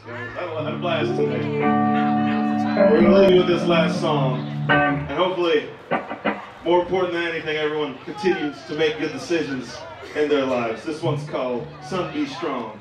had a blast today. We're gonna leave you with this last song, and hopefully, more important than anything, everyone continues to make good decisions in their lives. This one's called "Sun Be Strong."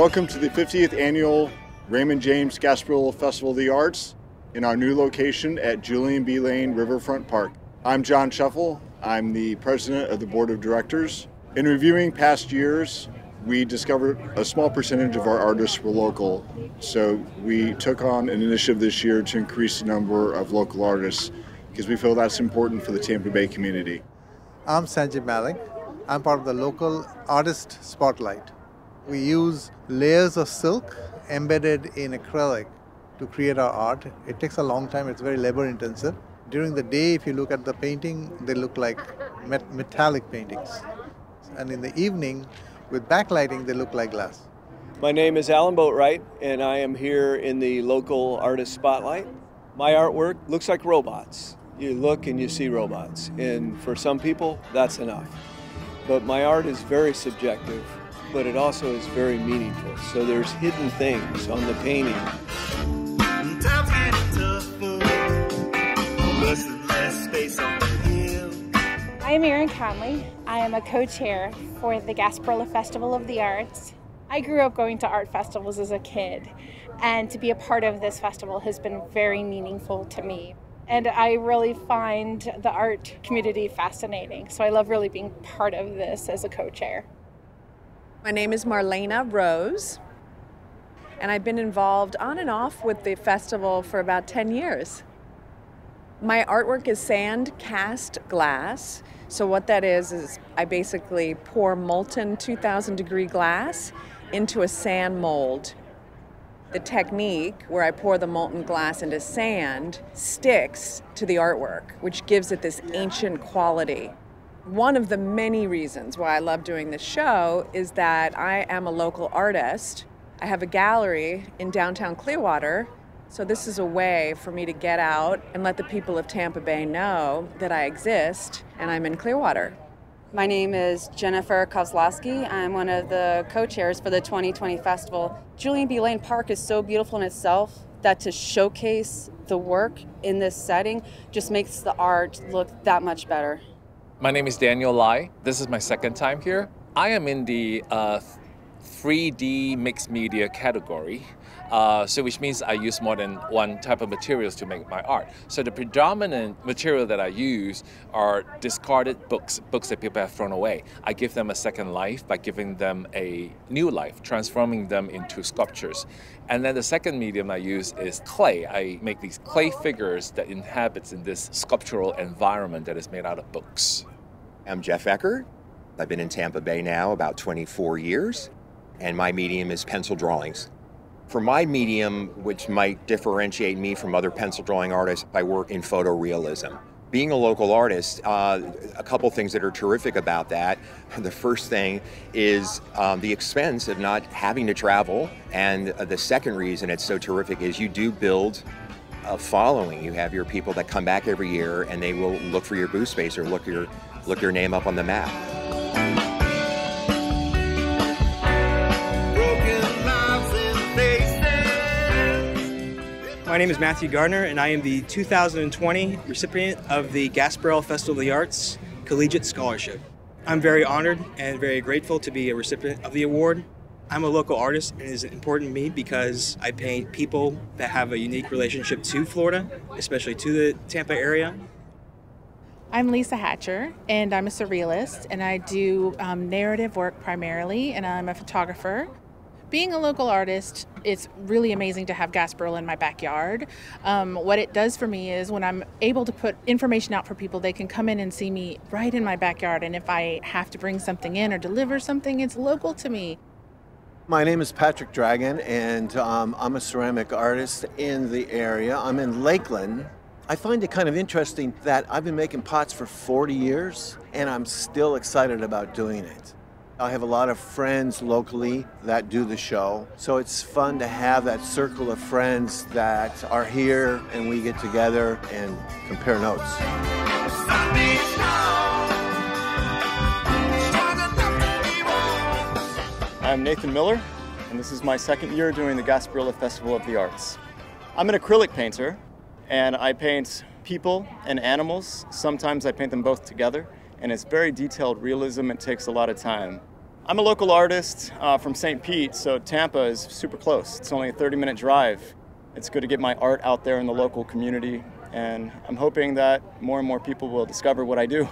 Welcome to the 50th annual Raymond James Gasparilla Festival of the Arts in our new location at Julian B. Lane Riverfront Park. I'm John Shuffle. I'm the president of the board of directors. In reviewing past years, we discovered a small percentage of our artists were local. So we took on an initiative this year to increase the number of local artists because we feel that's important for the Tampa Bay community. I'm Sanjay Malik. I'm part of the local artist spotlight. We use layers of silk embedded in acrylic to create our art. It takes a long time, it's very labor intensive. During the day, if you look at the painting, they look like met- metallic paintings. And in the evening, with backlighting, they look like glass. My name is Alan Boatwright, and I am here in the local artist spotlight. My artwork looks like robots. You look and you see robots, and for some people, that's enough. But my art is very subjective, but it also is very meaningful. So there's hidden things on the painting. Times getting tougher, less and less space on the hill. I am Erin Conley. I am a co chair for the Gasparilla Festival of the Arts. I grew up going to art festivals as a kid, and to be a part of this festival has been very meaningful to me. And I really find the art community fascinating, so I love really being part of this as a co chair. My name is Marlena Rose, and I've been involved on and off with the festival for about 10 years. My artwork is sand cast glass. So, what that is, is I basically pour molten 2000 degree glass into a sand mold. The technique where I pour the molten glass into sand sticks to the artwork, which gives it this ancient quality. One of the many reasons why I love doing this show is that I am a local artist. I have a gallery in downtown Clearwater, so this is a way for me to get out and let the people of Tampa Bay know that I exist and I'm in Clearwater. My name is Jennifer Kozlowski. I'm one of the co-chairs for the 2020 festival. Julian B. Lane Park is so beautiful in itself that to showcase the work in this setting just makes the art look that much better. My name is Daniel Lai. This is my second time here. I am in the uh, 3D mixed media category, uh, so which means I use more than one type of materials to make my art. So the predominant material that I use are discarded books, books that people have thrown away. I give them a second life by giving them a new life, transforming them into sculptures. And then the second medium I use is clay. I make these clay figures that inhabits in this sculptural environment that is made out of books. I'm Jeff Eckert. I've been in Tampa Bay now about 24 years, and my medium is pencil drawings. For my medium, which might differentiate me from other pencil drawing artists, I work in photorealism. Being a local artist, uh, a couple things that are terrific about that. The first thing is um, the expense of not having to travel, and uh, the second reason it's so terrific is you do build a following. You have your people that come back every year, and they will look for your booth space or look your look your name up on the map. My name is Matthew Gardner, and I am the 2020 recipient of the Gasparilla Festival of the Arts Collegiate Scholarship. I'm very honored and very grateful to be a recipient of the award. I'm a local artist, and it is important to me because I paint people that have a unique relationship to Florida, especially to the Tampa area. I'm Lisa Hatcher, and I'm a surrealist, and I do um, narrative work primarily, and I'm a photographer. Being a local artist, it's really amazing to have Gasparilla in my backyard. Um, what it does for me is when I'm able to put information out for people, they can come in and see me right in my backyard, and if I have to bring something in or deliver something, it's local to me. My name is Patrick Dragon, and um, I'm a ceramic artist in the area. I'm in Lakeland. I find it kind of interesting that I've been making pots for 40 years, and I'm still excited about doing it. I have a lot of friends locally that do the show, so it's fun to have that circle of friends that are here and we get together and compare notes. I'm Nathan Miller, and this is my second year doing the Gasparilla Festival of the Arts. I'm an acrylic painter, and I paint people and animals. Sometimes I paint them both together, and it's very detailed realism. It takes a lot of time. I'm a local artist uh, from St. Pete, so Tampa is super close. It's only a 30 minute drive. It's good to get my art out there in the local community, and I'm hoping that more and more people will discover what I do.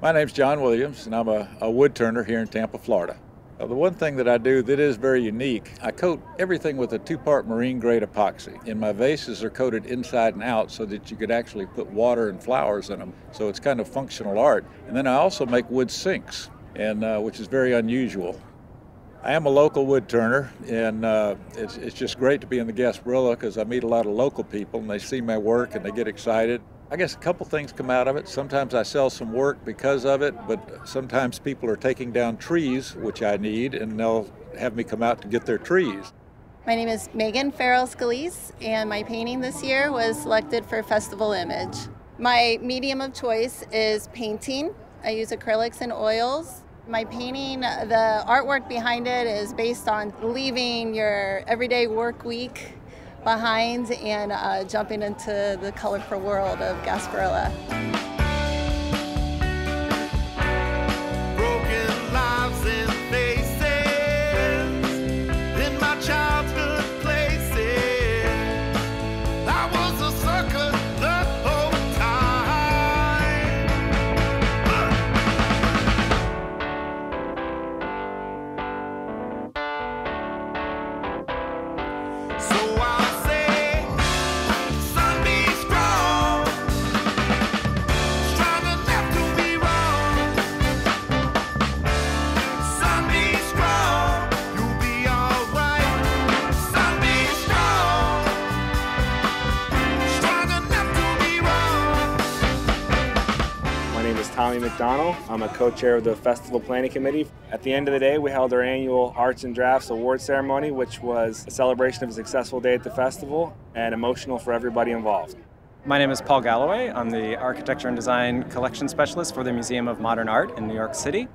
My name's John Williams, and I'm a, a wood turner here in Tampa, Florida. The one thing that I do that is very unique, I coat everything with a two-part marine grade epoxy. And my vases are coated inside and out so that you could actually put water and flowers in them. So it's kind of functional art. And then I also make wood sinks, and uh, which is very unusual. I am a local wood turner, and uh, it's, it's just great to be in the Gasparilla because I meet a lot of local people and they see my work and they get excited. I guess a couple things come out of it. Sometimes I sell some work because of it, but sometimes people are taking down trees, which I need, and they'll have me come out to get their trees. My name is Megan Farrell Scalise, and my painting this year was selected for Festival Image. My medium of choice is painting. I use acrylics and oils. My painting, the artwork behind it is based on leaving your everyday work week behind and uh, jumping into the colorful world of Gasparilla. Tommy McDonald. I'm a co-chair of the Festival Planning Committee. At the end of the day, we held our annual Arts and Drafts Award ceremony, which was a celebration of a successful day at the festival and emotional for everybody involved. My name is Paul Galloway. I'm the Architecture and Design Collection Specialist for the Museum of Modern Art in New York City.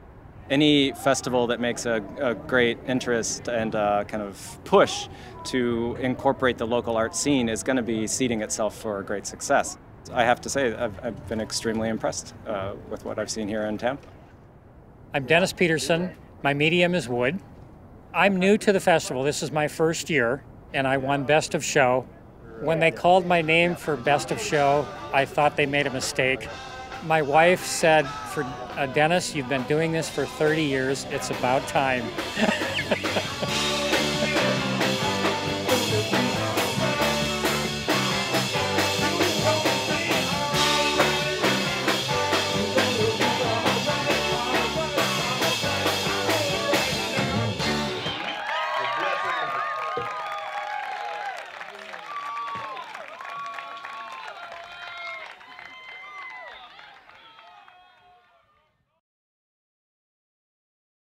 Any festival that makes a, a great interest and uh, kind of push to incorporate the local art scene is going to be seeding itself for a great success. I have to say, I've, I've been extremely impressed uh, with what I've seen here in Tampa. I'm Dennis Peterson. My medium is wood. I'm new to the festival. This is my first year, and I won Best of Show. When they called my name for Best of Show, I thought they made a mistake. My wife said, "For uh, Dennis, you've been doing this for 30 years. It's about time."